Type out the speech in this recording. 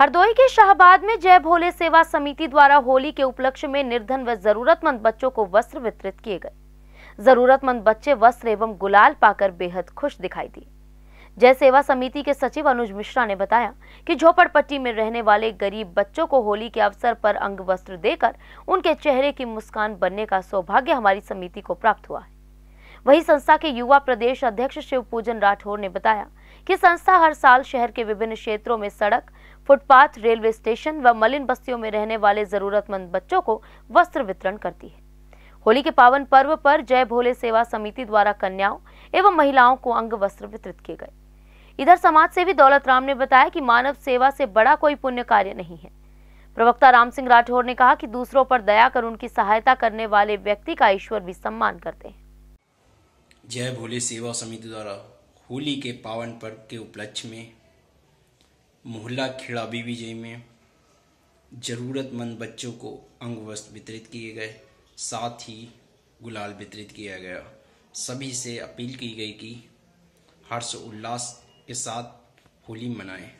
हरदोई के शाहबाद में जय भोले सेवा समिति द्वारा होली के उपलक्ष्य में निर्धन व जरूरतमंद बच्चों को वस्त्र वितरित किए गए। जरूरतमंद बच्चे वस्त्र एवं गुलाल पाकर बेहद खुश दिखाई दिए। जय सेवा समिति के सचिव अनुज मिश्रा ने बताया कि झोपड़पट्टी में रहने वाले गरीब बच्चों को होली के अवसर पर अंग वस्त्र देकर उनके चेहरे की मुस्कान बनने का सौभाग्य हमारी समिति को प्राप्त हुआ है। वही संस्था के युवा प्रदेश अध्यक्ष शिव पूजन राठौर ने बताया कि संस्था हर साल शहर के विभिन्न क्षेत्रों में सड़क, फुटपाथ, रेलवे स्टेशन व मलिन बस्तियों में रहने वाले जरूरतमंद बच्चों को वस्त्र वितरण करती है। होली के पावन पर्व पर जय भोले सेवा समिति द्वारा कन्याओं एवं महिलाओं को अंग वस्त्र वितरित किए गए। इधर समाज सेवी दौलत राम ने बताया कि मानव सेवा से बड़ा कोई पुण्य कार्य नहीं है। प्रवक्ता राम सिंह राठौर ने कहा कि दूसरों पर दया कर उनकी सहायता करने वाले व्यक्ति का ईश्वर भी सम्मान करते हैं। जय भोले सेवा समिति द्वारा होली के पावन पर्व के उपलक्ष्य में, मोहल्ला खेड़ा बीबीजे में ज़रूरतमंद बच्चों को अंग वस्त्र वितरित किए गए, साथ ही गुलाल वितरित किया गया। सभी से अपील की गई कि हर्ष उल्लास के साथ होली मनाएँ।